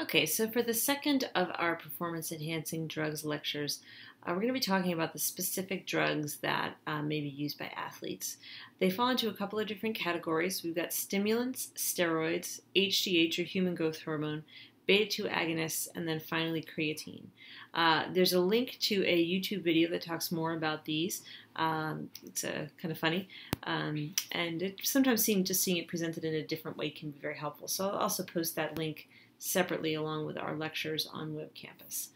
Okay, so for the second of our performance enhancing drugs lectures, uh, we're going to be talking about the specific drugs that uh, may be used by athletes. They fall into a couple of different categories. We've got stimulants, steroids, HGH or human growth hormone, beta 2 agonists, and then finally creatine. Uh, there's a link to a YouTube video that talks more about these. Um, it's uh, kind of funny, um, and it sometimes seems just seeing it presented in a different way can be very helpful. So I'll also post that link separately along with our lectures on Web Campus.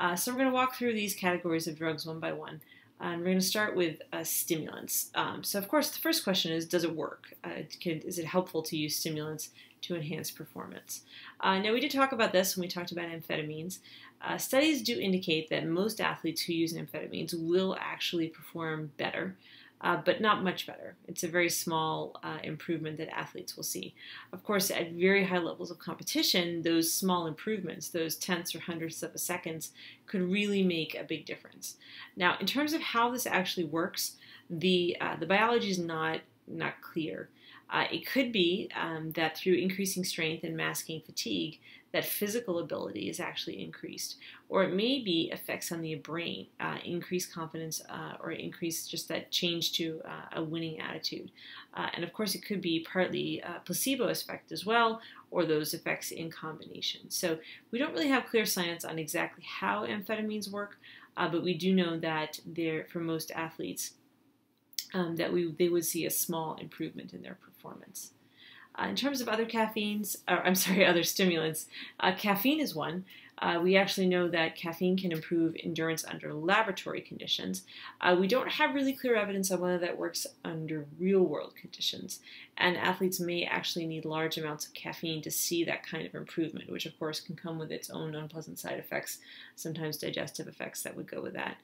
Uh, so we're going to walk through these categories of drugs one by one. And we're going to start with uh, stimulants. Um, so, of course, the first question is Does it work? Uh, can, is it helpful to use stimulants to enhance performance? Uh, now, we did talk about this when we talked about amphetamines. Uh, studies do indicate that most athletes who use amphetamines will actually perform better uh, but not much better. It's a very small uh, improvement that athletes will see. Of course, at very high levels of competition, those small improvements, those tenths or hundredths of a second, could really make a big difference. Now, in terms of how this actually works, the uh, the biology is not not clear. Uh, it could be um, that through increasing strength and masking fatigue, that physical ability is actually increased, or it may be effects on the brain, uh, increased confidence, uh, or increase just that change to uh, a winning attitude. Uh, and of course, it could be partly placebo effect as well, or those effects in combination. So we don't really have clear science on exactly how amphetamines work, uh, but we do know that they're for most athletes um, that we they would see a small improvement in their performance. Uh, in terms of other caffeines, or I'm sorry, other stimulants, uh, caffeine is one. Uh, we actually know that caffeine can improve endurance under laboratory conditions. Uh, we don't have really clear evidence on whether that works under real world conditions, and athletes may actually need large amounts of caffeine to see that kind of improvement, which of course can come with its own unpleasant side effects, sometimes digestive effects that would go with that.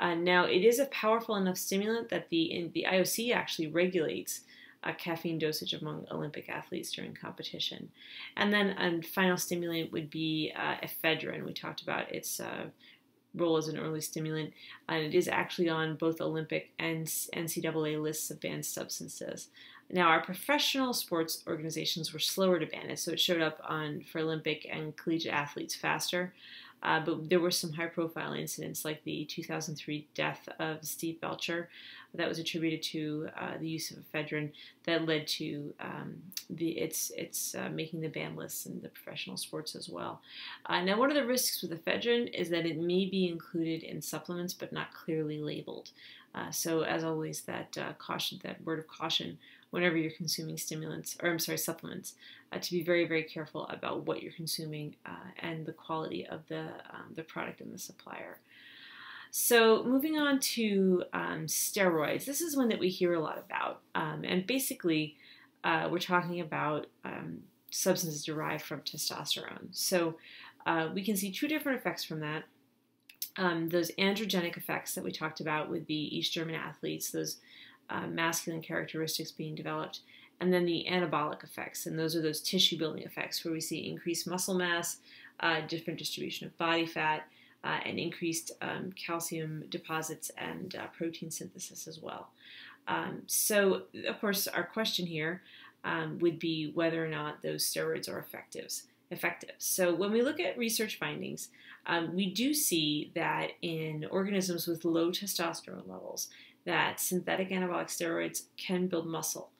Uh, now, it is a powerful enough stimulant that the, the IOC actually regulates a caffeine dosage among Olympic athletes during competition. And then a final stimulant would be uh, ephedrine. We talked about its uh, role as an early stimulant, and it is actually on both Olympic and NCAA lists of banned substances. Now, our professional sports organizations were slower to ban it, so it showed up on for Olympic and collegiate athletes faster. Uh, but there were some high profile incidents like the 2003 death of Steve Belcher that was attributed to uh, the use of ephedrine that led to um, the its its uh, making the ban lists in the professional sports as well. Uh, now, one of the risks with ephedrine is that it may be included in supplements but not clearly labeled. Uh, so, as always, that uh, caution, that word of caution whenever you're consuming stimulants, or I'm sorry, supplements, uh, to be very, very careful about what you're consuming uh, and the quality of the, um, the product and the supplier. So, moving on to um, steroids, this is one that we hear a lot about. Um, and basically, uh, we're talking about um, substances derived from testosterone. So, uh, we can see two different effects from that. Um, those androgenic effects that we talked about with the East German athletes, those uh, masculine characteristics being developed, and then the anabolic effects, and those are those tissue building effects where we see increased muscle mass, uh, different distribution of body fat, uh, and increased um, calcium deposits and uh, protein synthesis as well. Um, so, of course, our question here um, would be whether or not those steroids are effective. Effective. So, when we look at research findings, um, we do see that in organisms with low testosterone levels, that synthetic anabolic steroids can build muscle.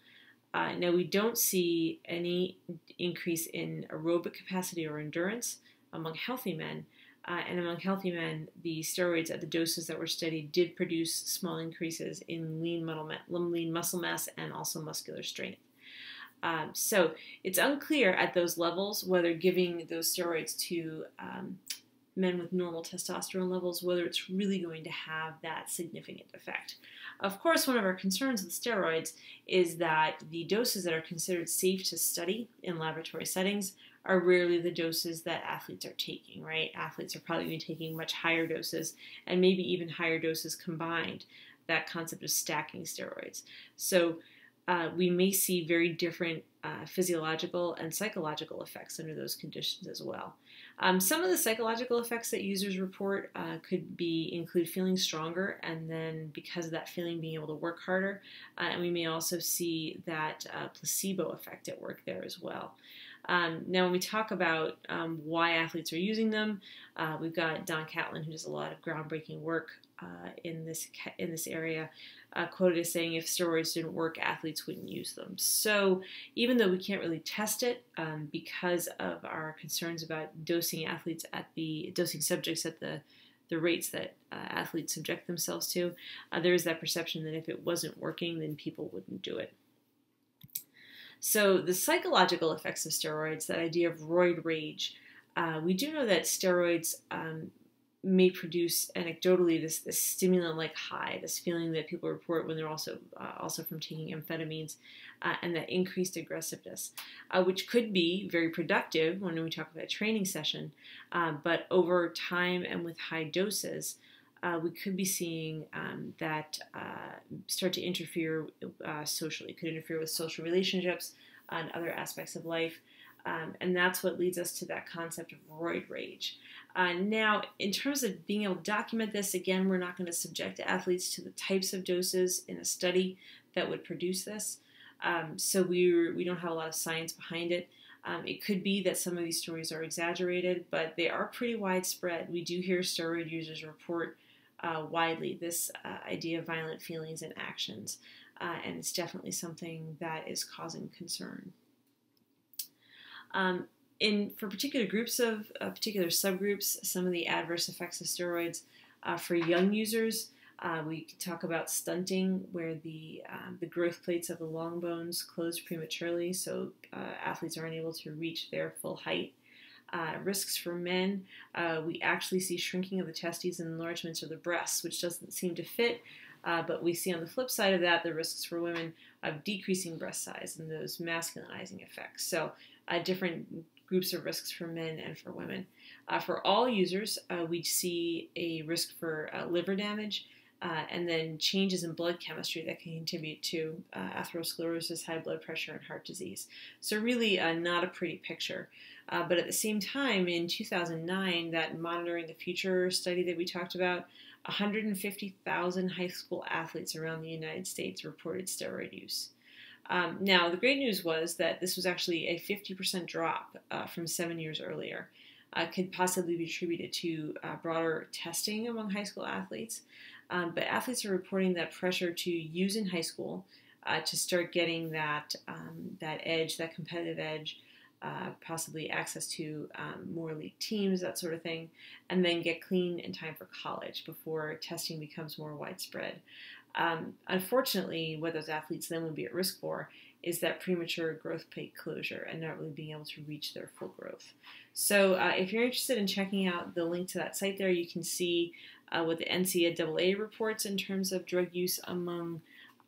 Uh, now, we don't see any increase in aerobic capacity or endurance among healthy men. Uh, and among healthy men, the steroids at the doses that were studied did produce small increases in lean muscle, lean muscle mass and also muscular strength. Um, so it's unclear at those levels whether giving those steroids to um, men with normal testosterone levels, whether it's really going to have that significant effect. Of course, one of our concerns with steroids is that the doses that are considered safe to study in laboratory settings are rarely the doses that athletes are taking, right? Athletes are probably be taking much higher doses and maybe even higher doses combined, that concept of stacking steroids. So uh, we may see very different uh, physiological and psychological effects under those conditions as well. Um, some of the psychological effects that users report uh, could be include feeling stronger, and then because of that feeling, being able to work harder. Uh, and we may also see that uh, placebo effect at work there as well. Um, now, when we talk about um, why athletes are using them, uh, we've got Don Catlin, who does a lot of groundbreaking work uh, in this in this area, uh, quoted as saying, "If steroids didn't work, athletes wouldn't use them." So, even though we can't really test it um, because of our concerns about dosing athletes at the dosing subjects at the the rates that uh, athletes subject themselves to, uh, there is that perception that if it wasn't working, then people wouldn't do it. So, the psychological effects of steroids, that idea of roid rage, uh, we do know that steroids um, may produce anecdotally this, this stimulant-like high, this feeling that people report when they're also uh, also from taking amphetamines, uh, and that increased aggressiveness, uh, which could be very productive when we talk about a training session, uh, but over time and with high doses, uh, we could be seeing um, that uh, start to interfere uh, socially, could interfere with social relationships and other aspects of life. Um, and that's what leads us to that concept of roid rage. Uh, now, in terms of being able to document this, again, we're not going to subject athletes to the types of doses in a study that would produce this. Um, so we we don't have a lot of science behind it. Um, it could be that some of these stories are exaggerated, but they are pretty widespread. We do hear steroid users report uh, widely this uh, idea of violent feelings and actions, uh, and it's definitely something that is causing concern. Um, in for particular groups of uh, particular subgroups, some of the adverse effects of steroids uh, for young users. Uh, we talk about stunting, where the um, the growth plates of the long bones close prematurely, so athletes are unable to reach their full height. Uh, risks for men, uh, we actually see shrinking of the testes and enlargements of the breasts, which doesn't seem to fit. Uh, but we see on the flip side of that the risks for women of decreasing breast size and those masculinizing effects. So, uh, different groups of risks for men and for women. Uh, for all users, uh, we see a risk for liver damage. And then changes in blood chemistry that can contribute to atherosclerosis, high blood pressure, and heart disease. So, really, not a pretty picture. Uh, but at the same time, in 2009, that Monitoring the Future study that we talked about, 150,000 high school athletes around the United States reported steroid use. Um, now, the great news was that this was actually a 50% drop uh, from seven years earlier. Uh, could possibly be attributed to uh, broader testing among high school athletes. Um, but athletes are reporting that pressure to use in high school uh, to start getting that um, that edge, that competitive edge, uh, possibly access to um, more elite teams, that sort of thing, and then get clean in time for college before testing becomes more widespread. Um, unfortunately, what those athletes then would be at risk for is that premature growth plate closure and not really being able to reach their full growth. So, uh, if you're interested in checking out the link to that site there, you can see uh, what the NCAA reports in terms of drug use among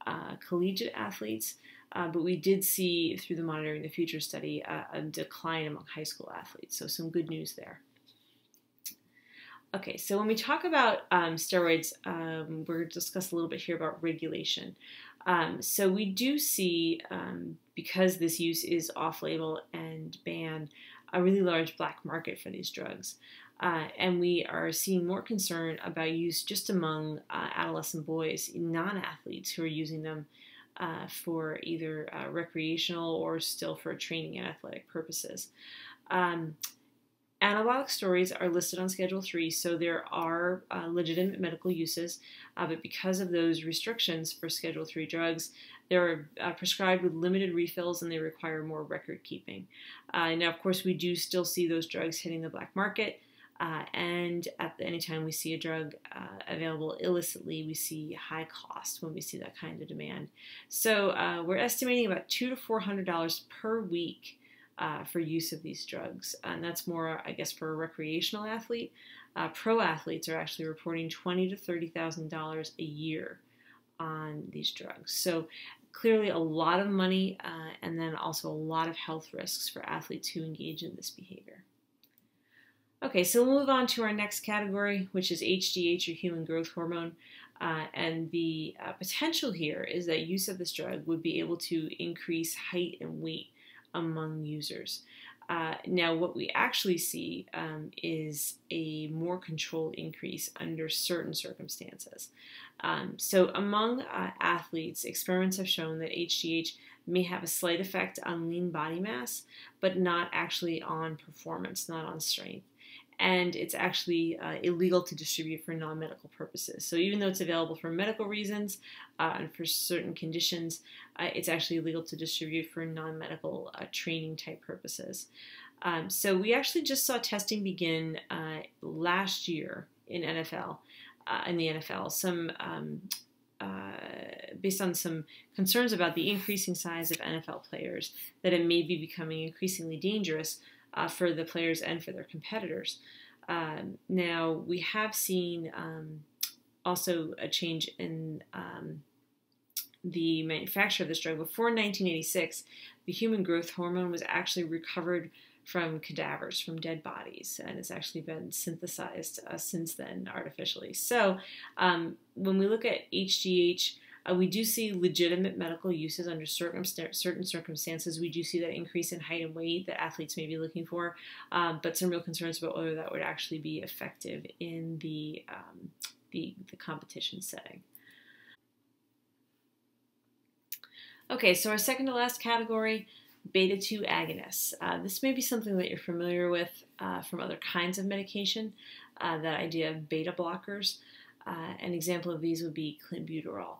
uh, collegiate athletes. Uh, but we did see through the Monitoring the Future study uh, a decline among high school athletes. So, some good news there. Okay, so when we talk about um, steroids, um, we're going to discuss a little bit here about regulation. Um, so, we do see, um, because this use is off label and banned, a really large black market for these drugs. Uh, and we are seeing more concern about use just among uh, adolescent boys, non athletes who are using them uh, for either uh, recreational or still for training and athletic purposes. Um, anabolic steroids are listed on Schedule 3, so there are uh, legitimate medical uses, uh, but because of those restrictions for Schedule 3 drugs, they're uh, prescribed with limited refills and they require more record keeping. Uh, now, of course, we do still see those drugs hitting the black market. Uh, and at any time we see a drug uh, available illicitly, we see high cost when we see that kind of demand. So uh, we're estimating about two to four hundred dollars per week uh, for use of these drugs, and that's more, I guess, for a recreational athlete. Uh, pro athletes are actually reporting twenty to thirty thousand dollars a year on these drugs. So clearly a lot of money, uh, and then also a lot of health risks for athletes who engage in this behavior. Okay, so we'll move on to our next category, which is HGH or human growth hormone. Uh, and the uh, potential here is that use of this drug would be able to increase height and weight among users. Uh, now, what we actually see um, is a more controlled increase under certain circumstances. Um, so, among uh, athletes, experiments have shown that HGH may have a slight effect on lean body mass, but not actually on performance, not on strength and it's actually uh, illegal to distribute for non medical purposes. So, even though it's available for medical reasons uh, and for certain conditions, uh, it's actually illegal to distribute for non medical uh, training type purposes. Um, so, we actually just saw testing begin uh, last year in NFL, uh, in the NFL. Some um, based on some concerns about the increasing size of NFL players, that it may be becoming increasingly dangerous uh, for the players and for their competitors. Um, now, we have seen um, also a change in um, the manufacture of this drug. Before 1986, the human growth hormone was actually recovered from cadavers, from dead bodies, and it's actually been synthesized uh, since then artificially. So, um, when we look at HGH, uh, we do see legitimate medical uses under certain circumstances. We do see that increase in height and weight that athletes may be looking for, um, but some real concerns about whether that would actually be effective in the, um, the, the competition setting. Okay, so our second to last category, beta 2 agonists. Uh, this may be something that you're familiar with uh, from other kinds of medication, uh, that idea of beta blockers. Uh, an example of these would be clenbuterol.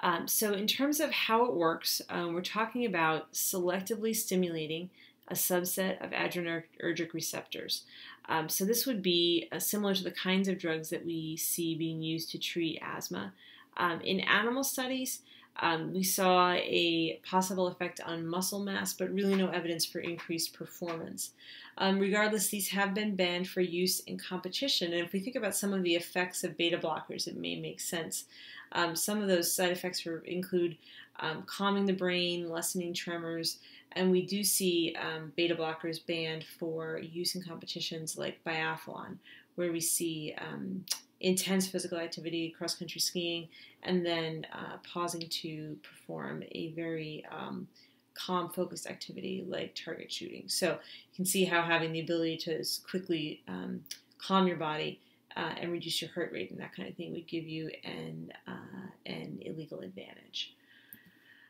Um, so, in terms of how it works, um, we're talking about selectively stimulating a subset of adrenergic receptors. Um, so, this would be uh, similar to the kinds of drugs that we see being used to treat asthma. Um, in animal studies, um, we saw a possible effect on muscle mass, but really no evidence for increased performance. Um, regardless, these have been banned for use in competition. And if we think about some of the effects of beta blockers, it may make sense. Um, some of those side effects include um, calming the brain, lessening tremors, and we do see um, beta blockers banned for use in competitions like biathlon, where we see um, intense physical activity, cross country skiing, and then uh, pausing to perform a very um, calm, focused activity like target shooting. So you can see how having the ability to quickly um, calm your body uh, and reduce your heart rate and that kind of thing would give you an, uh, an illegal advantage.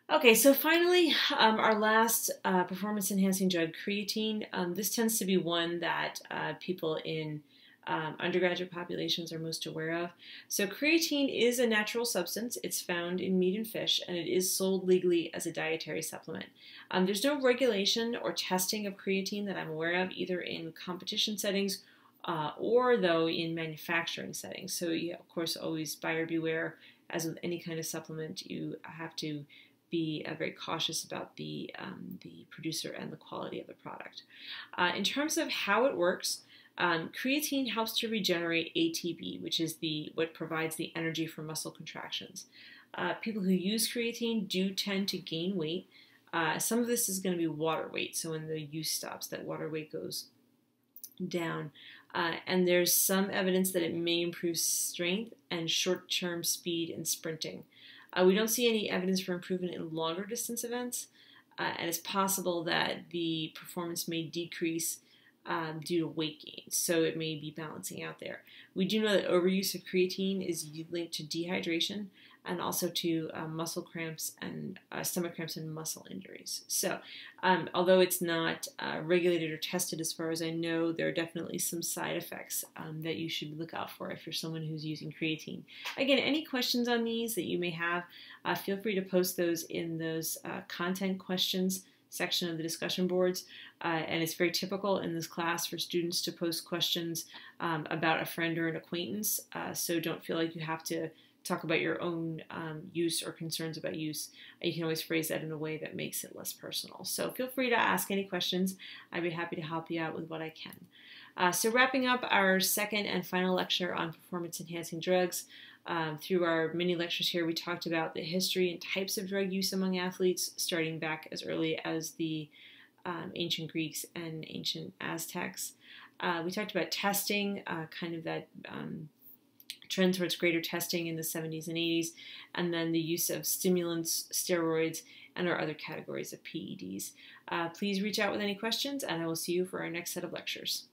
Okay, so finally, um, our last uh, performance enhancing drug, creatine. Um, this tends to be one that uh, people in um, undergraduate populations are most aware of. So, creatine is a natural substance. It's found in meat and fish, and it is sold legally as a dietary supplement. Um, there's no regulation or testing of creatine that I'm aware of, either in competition settings uh, or, though, in manufacturing settings. So, you, of course, always buyer beware. As with any kind of supplement, you have to be uh, very cautious about the um, the producer and the quality of the product. Uh, in terms of how it works, um, creatine helps to regenerate ATP, which is the what provides the energy for muscle contractions. Uh, people who use creatine do tend to gain weight. Uh, some of this is going to be water weight, so when the use stops, that water weight goes down. Uh, and there's some evidence that it may improve strength and short-term speed in sprinting. Uh, we don't see any evidence for improvement in longer distance events, uh, and it's possible that the performance may decrease um, due to weight gain. So it may be balancing out there. We do know that overuse of creatine is linked to dehydration and also to uh, muscle cramps and uh, stomach cramps and muscle injuries. So, um, although it's not uh, regulated or tested as far as I know, there are definitely some side effects um, that you should look out for if you're someone who's using creatine. Again, any questions on these that you may have, uh, feel free to post those in those uh, content questions section of the discussion boards. Uh, and it's very typical in this class for students to post questions um, about a friend or an acquaintance. Uh, so don't feel like you have to talk about your own um, use or concerns about use. You can always phrase that in a way that makes it less personal. So feel free to ask any questions. I'd be happy to help you out with what I can. Uh, so wrapping up our second and final lecture on performance enhancing drugs. Um, through our mini lectures here, we talked about the history and types of drug use among athletes, starting back as early as the um, ancient Greeks and ancient Aztecs. Uh, we talked about testing, uh, kind of that um, trend towards greater testing in the 70s and 80s, and then the use of stimulants, steroids, and our other categories of PEDs. Uh, please reach out with any questions, and I will see you for our next set of lectures.